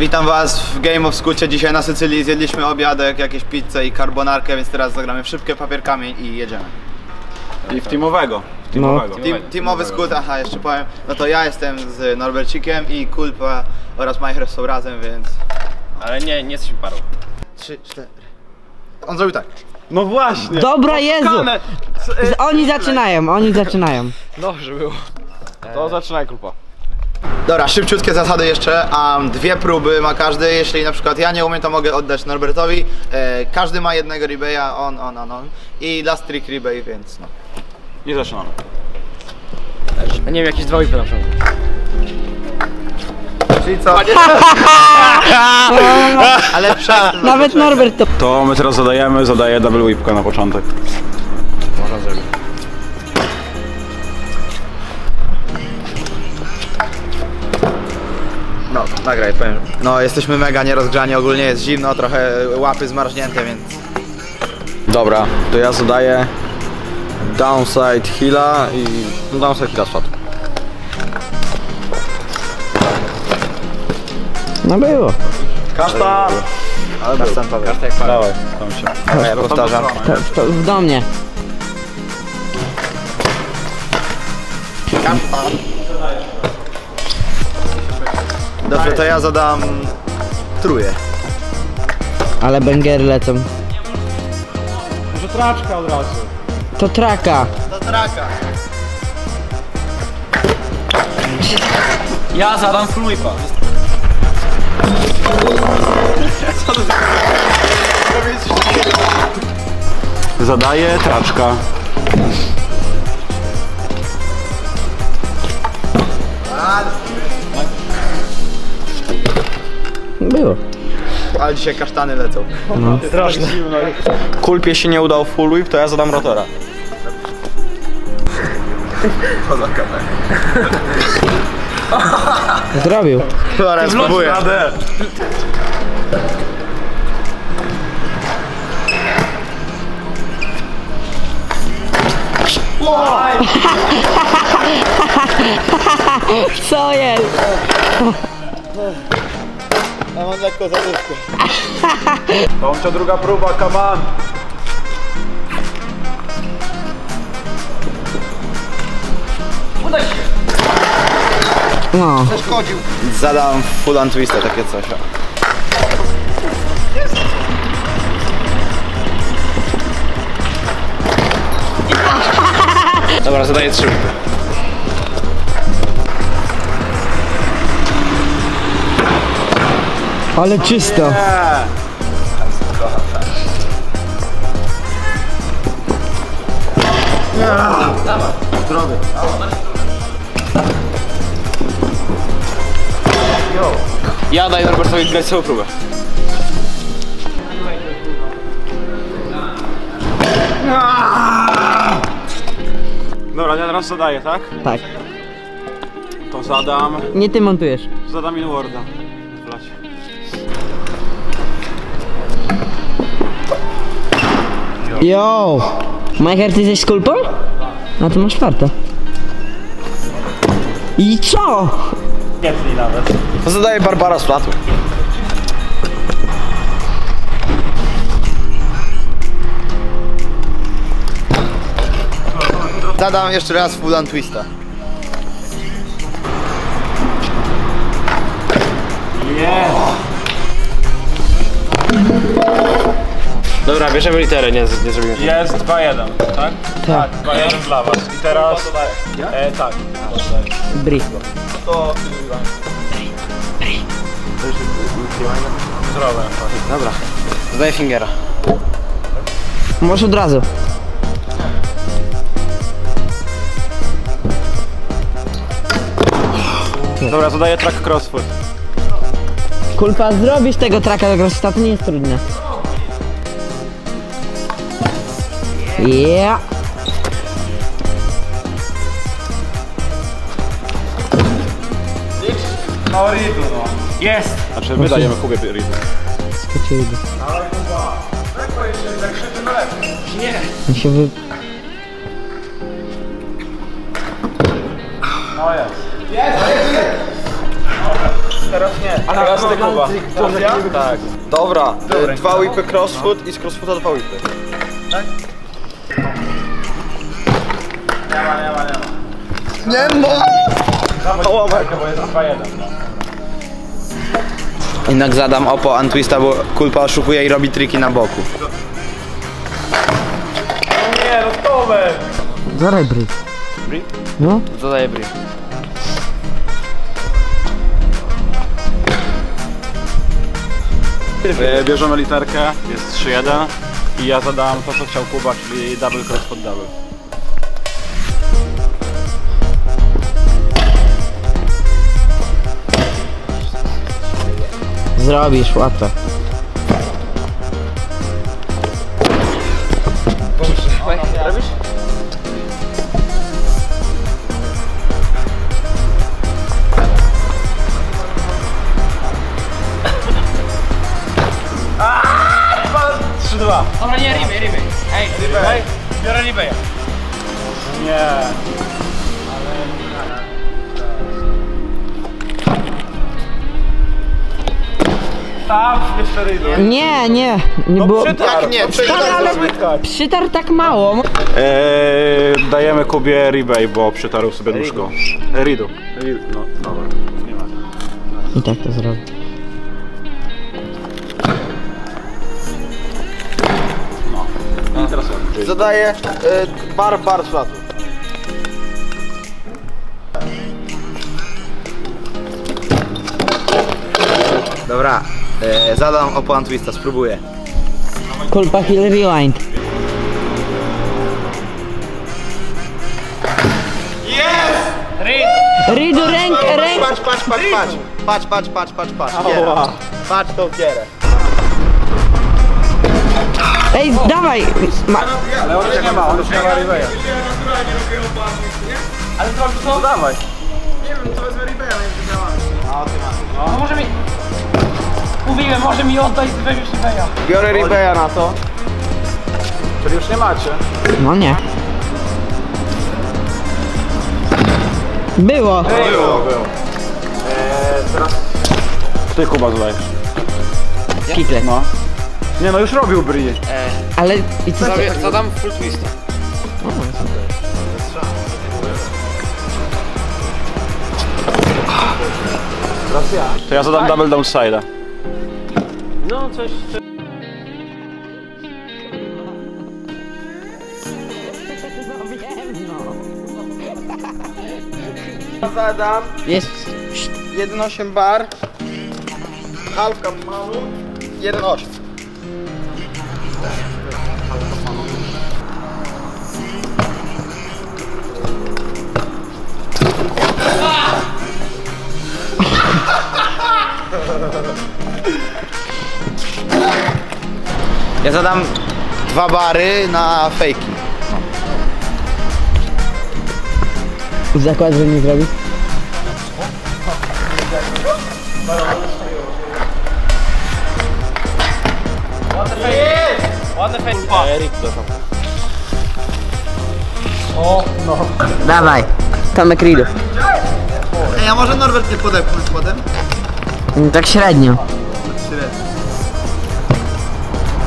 Witam was w Game of Skucie. Dzisiaj na Sycylii zjedliśmy obiadek, jakieś pizzę i carbonarkę, więc teraz zagramy w szybkie papierkami i jedziemy. I w teamowego. W teamowego. Team, teamowy skut, aha, jeszcze powiem. No to ja jestem z Norbercikiem i Kulpa oraz Majcher są razem, więc... Ale nie, nie jesteśmy parą. Trzy, cztery... On zrobił tak. No właśnie! Dobra, Jezu! Z- Oni zaczynają, oni zaczynają. Dobrze było. To zaczynaj grupa. Dobra, szybciutkie zasady jeszcze. Um, dwie próby ma każdy. Jeśli na przykład ja nie umiem, to mogę oddać Norbertowi. E, każdy ma jednego rebeya, on, on, on, on. I last trick rebay, więc no. I zaczynamy. Nie wiem, jakieś dwa whipy na przykład. Czyli co? Ale przez... Nawet Norbert to... To my teraz zadajemy, zadaję double whipka na początek. No, jesteśmy mega nierozgrzani, ogólnie jest zimno, trochę łapy zmarznięte, więc... Dobra, to ja zadaję downside heala i no downside heala spadł. No było. Kasztan! Ale Kasztan Paweł. Dawaj, tam się. Ja powtarzam. To, to do mnie. Dobrze, to ja zadam... Truje. Ale bęgery lecą. Może traczka od razu. To traka. Do traka. Ja zadam whipa. Zadaję traczka. Było. Ale dzisiaj kasztany lecą. Kulpie się nie udał full whip, to ja zadam rotora. Zrobił. Dobra, spróbuję. Co jest? Ja mam lekko zadówkę. Tomcia druga próba, come on! No. Zadam full on twista, takie coś. o. Dobra, zadaję trzy Ale czysto. Ja daję Norbertowi grać całą próbę. Dobra, ja teraz zadaję, tak? Tak. To zadam, Nie ty montujesz. zadam inwarda. Yo! Majcher, ty jesteś z kulpą? No to masz czwarte. I co? To zadaję Barbara z platu. Zadam jeszcze raz full on twista. Dobra, bierzemy literę, nie, nie zrobimy. Jest 2-1, tak? Tak. 2-1 dla was. I teraz... E, tak. Bri. Zdrowe. Dobra, zadaję fingera. Możesz od razu. Dobra, zadaję track crossfoot. Kulpa, zrobisz tego traka do grosita, to nie jest trudne. Yeah. No ridu, no. Jest! Znaczy my dajemy Kubie ridu. Skoczyli. Nie. się wy... No jest. Teraz nie. A teraz ty Kuba. Tak. Dobra, y, dwa whipy crossfoot i z crossfoota dwa whipy. Nie ma! Jednak zadam opo Antwista, bo kulpa oszukuje i robi triki na boku. Zaraj bryk. No, Zadaję bry. E, Bierzemy literkę, jest 3-1 i ja zadam to co chciał Kuba, czyli double cross pod double. Zrobisz, łatwo. Dobra, nie, ryby, ryby. Ej, ryby. Biorę rybę. Nie. Tam, rydy. Nie, nie, nie było... Jak nie? Stary, ale przytarł tak mało. Eee, dajemy Kubie rebay, bo przytarł sobie nóżką. Ridu. Ridu. No, dobra. Nie ma. I tak to zrobię. I teraz on. Zadaję y, bar, bar z flatu. Dobra, e, zadam opo Antwista, spróbuję. Kulpa Hill Rewind. Ridu, ręk, ręk. Patrz, patrz, patrz, patrz. Patrz, patrz, patrz, patrz, patrz. Giera. Patrz tą gierę. Ej, dawaj. Ma... Ale on już nie ma, on już nie ma rebaya. Ale zrobisz co? Dawaj. No może mi... Mówiłem, może mi oddać weźmiesz rybeja. Biorę rebaya na to. Czyli już nie macie. No nie. Było. Było, było. Eee, teraz... Ty Kuba zadajesz. Pikle. No. Nie no, już robił Bri. Ale i co? Zadam, zadam full twista. To ja zadam double downside'a. No coś... Zadam Jest... 1,8 bar. Halfka malu. 1,8. Ja zadam dwa bary na fejki. Zakład, że nie zrobi? Ładne fejki. Erik, dostał. Dawaj. Tomek Ridu. Ej, a może Norbert nie podepchnąć potem? Mm, Tak średnio.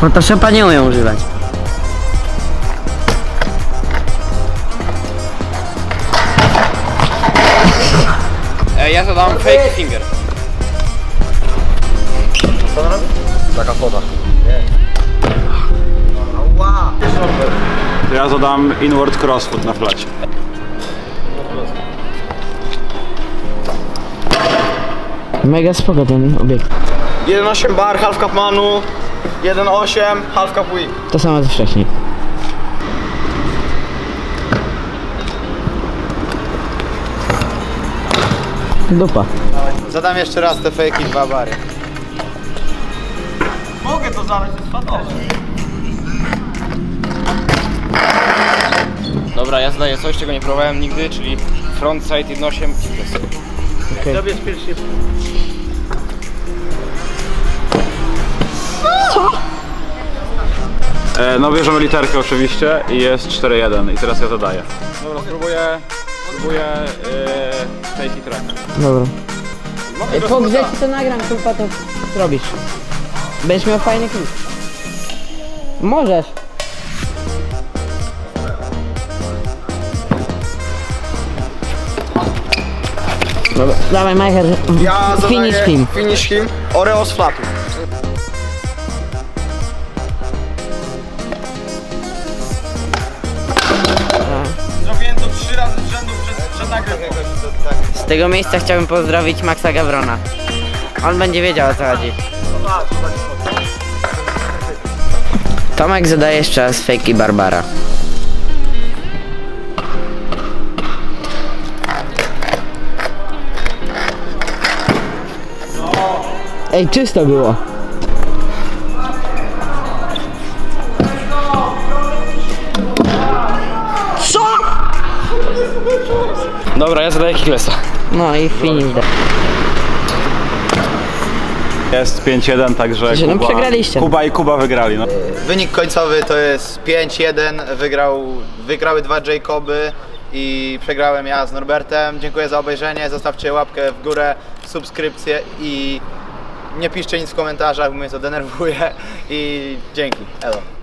Photoshopa nie umiem używać. Ej, ja zadam fake finger. Taka foda. To ja zadam inward crossfoot na flacie. Mega spoko ten obiekt. 1,8 bar, half cup manu. 1,8, half cup whip. To samo co wcześniej. Dupa. Zadam jeszcze raz te fejki, dwa bary. Mogę to zadać, to jest fadowe. Dobra, ja zadaję coś, czego nie próbowałem nigdy, czyli frontside 1.8 fitness. Zabierz pierwszy. E, no bierzemy literkę oczywiście i jest 4-1 i teraz ja zadaję. Dobra, spróbuję, spróbuję e, fake i track. Dobra. Go Po grze ci to nagram, kulpa to zrobisz. Będziesz miał fajny klip. Możesz. Dobra, dawaj Majcher, Ja zadaję finish him. Finish him. Oreo z flatu. Zrobiłem to trzy razy z rzędu przed, przed nagrywką. Z tego miejsca chciałbym pozdrowić Maxa Gavrona. On będzie wiedział o co chodzi. Tomek zadaje jeszcze raz fejki Barbara. Ej, czysto było. Dobra, ja zadaję Kicklessa. No i finish. Jest 5-1, także Że no Kuba, przegraliście. Kuba i Kuba wygrali. No. Wynik końcowy to jest 5-1, wygrał, wygrały dwa Jacoby i przegrałem ja z Norbertem. Dziękuję za obejrzenie, zostawcie łapkę w górę, subskrypcję i nie piszcie nic w komentarzach, bo mnie to denerwuje i dzięki, elo.